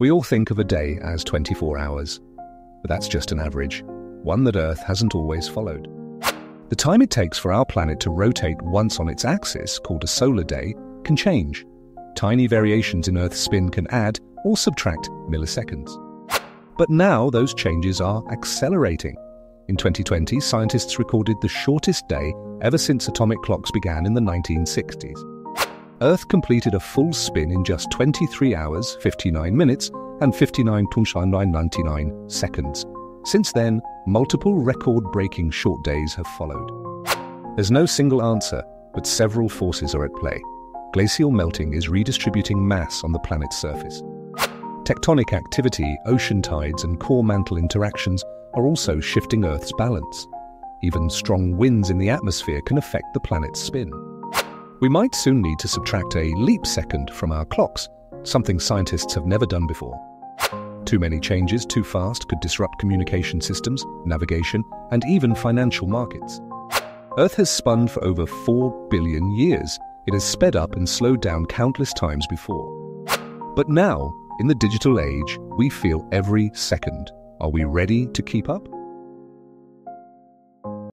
We all think of a day as 24 hours, but that's just an average, one that Earth hasn't always followed. The time it takes for our planet to rotate once on its axis, called a solar day, can change. Tiny variations in Earth's spin can add or subtract milliseconds. But now those changes are accelerating. In 2020, scientists recorded the shortest day ever since atomic clocks began in the 1960s. Earth completed a full spin in just 23 hours, 59 minutes, and 59.99 seconds. Since then, multiple record breaking short days have followed. There's no single answer, but several forces are at play. Glacial melting is redistributing mass on the planet's surface. Tectonic activity, ocean tides, and core mantle interactions are also shifting Earth's balance. Even strong winds in the atmosphere can affect the planet's spin. We might soon need to subtract a leap second from our clocks, something scientists have never done before. Too many changes too fast could disrupt communication systems, navigation, and even financial markets. Earth has spun for over 4 billion years. It has sped up and slowed down countless times before. But now, in the digital age, we feel every second. Are we ready to keep up?